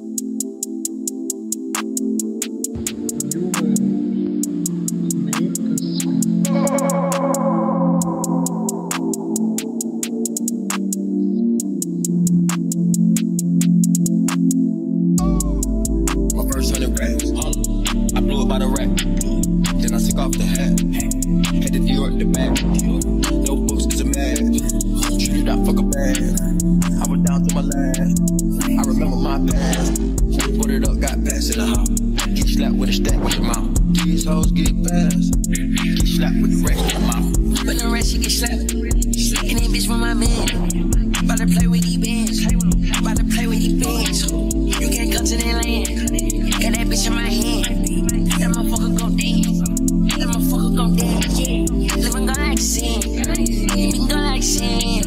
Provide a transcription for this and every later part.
My It up, got past in the house. Get slapped with a stack in your mouth. These hoes get fast. Get slapped with the rest in your mouth. But the rest, she get slapped. And that bitch from my man. About to play with these bands. About to play with these bands. You can't come to that land. Got that bitch in my hand. That motherfucker gon' dance. That motherfucker gon' dance. Yeah. Living go like sin. We can like sin.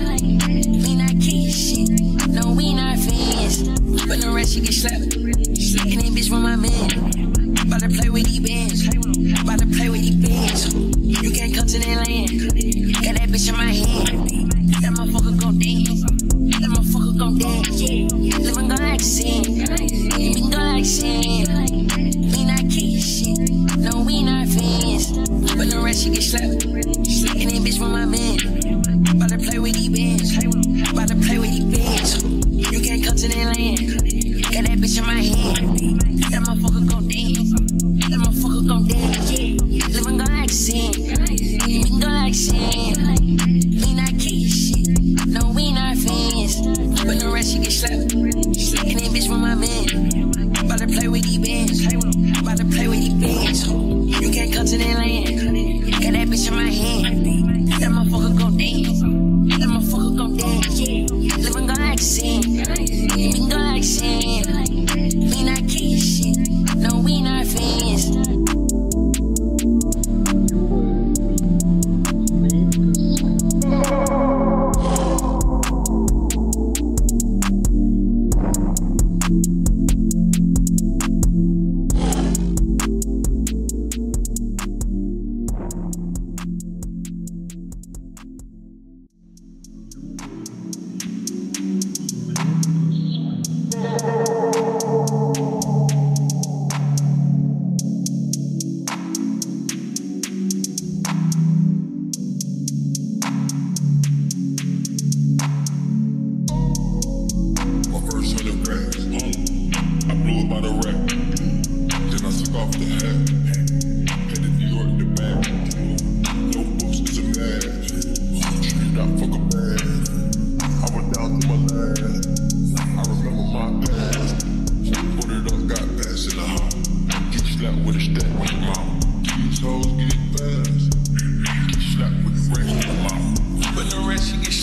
We not kidding shit. No, we not fans. But the rest, she get slapped. And that bitch from my man. About to play with these bands. About to play with these bands. You can't come to that land. Got that bitch in my hand. That motherfucker gon' dance. That motherfucker gon' dance. Living go like sin. We can go like. We not kidding shit. No, we not fans. But the rest, she get slapped. And that bitch from my man. About to play with these bands. About to play with these bands. You can't come to that land. Got that bitch in my hand. To that land. Got that bitch in my hand. That motherfucker gon' dance. That motherfucker dance. Yeah. Living go like sin. We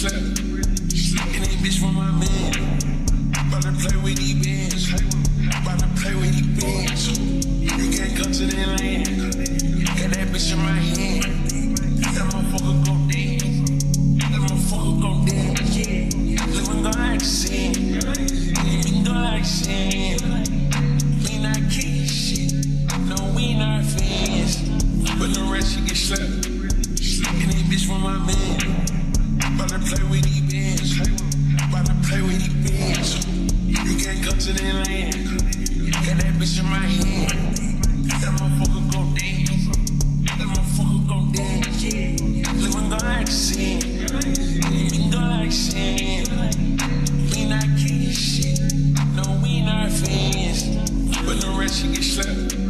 slapped. And that bitch from my man. About to play with these bands. About to play with these bands. You can't come to that land. Got that bitch in my hand. That motherfucker gon' dance. That motherfucker gon' dance. Yeah. Living go sin. We go like sin. We not kidding shit. No, we not fans. But the rest, she get slapped. And that bitch from my man. Play with these bands. About to play with these bands. You can't come to that land. Got that bitch in my hand. That motherfucker gon' dance. That motherfucker gon' dance. Yeah. Living go like sin. We go like sin. We not kidding shit. No, we not fans. But the rest, you get slapped.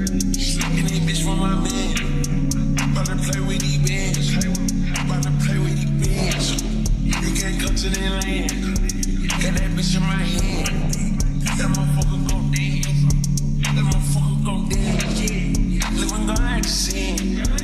bitch in land. Got that bitch in my hand. That motherfucker go dance. That motherfucker go dance. Yeah. Living the action.